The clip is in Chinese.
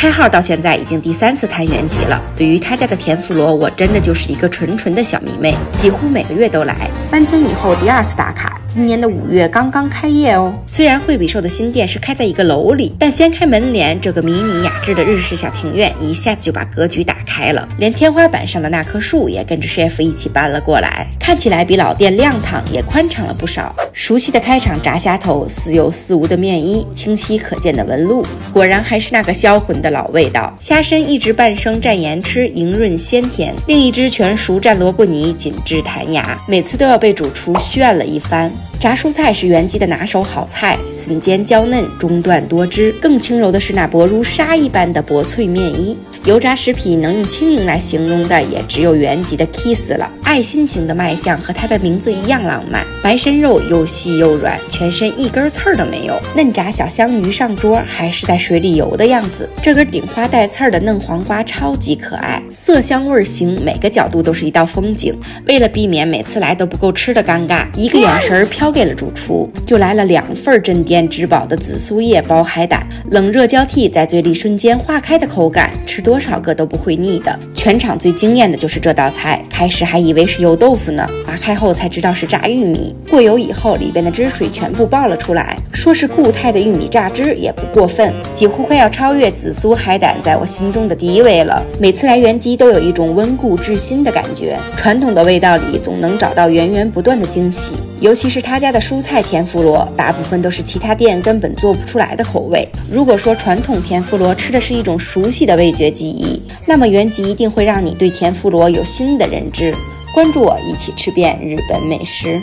开号到现在已经第三次探原籍了。对于他家的田妇罗，我真的就是一个纯纯的小迷妹，几乎每个月都来。搬迁以后第二次打卡，今年的五月刚刚开业哦。虽然惠比寿的新店是开在一个楼里，但掀开门帘，这个迷你雅致的日式小庭院一下子就把格局打开了，连天花板上的那棵树也跟着 chef 一起搬了过来，看起来比老店亮堂，也宽敞了不少。熟悉的开场炸虾头，似有似无的面衣，清晰可见的纹路，果然还是那个销魂的老味道。虾身一直半生蘸盐吃，莹润鲜甜；另一只全熟蘸萝卜泥，紧致弹牙。每次都要被主厨炫了一番。炸蔬菜是原基的拿手好菜，笋尖娇嫩，中段多汁。更轻柔的是那薄如纱一般的薄脆面衣。油炸食品能用轻盈来形容的，也只有原吉的 Kiss 了。爱心型的卖相和它的名字一样浪漫，白身肉又细又软，全身一根刺儿都没有。嫩炸小香鱼上桌还是在水里游的样子。这根顶花带刺儿的嫩黄瓜超级可爱，色香味形每个角度都是一道风景。为了避免每次来都不够吃的尴尬，一个眼神飘。给了主厨，就来了两份镇店之宝的紫苏叶包海胆，冷热交替，在嘴里瞬间化开的口感，吃多少个都不会腻的。全场最惊艳的就是这道菜，开始还以为是油豆腐呢，扒开后才知道是炸玉米。过油以后，里边的汁水全部爆了出来，说是固态的玉米榨汁也不过分，几乎快要超越紫苏海胆在我心中的第一位了。每次来原鸡都有一种温故知新的感觉，传统的味道里总能找到源源不断的惊喜。尤其是他家的蔬菜天妇罗，大部分都是其他店根本做不出来的口味。如果说传统天妇罗吃的是一种熟悉的味觉记忆，那么原籍一定会让你对田馥罗有新的认知。关注我，一起吃遍日本美食。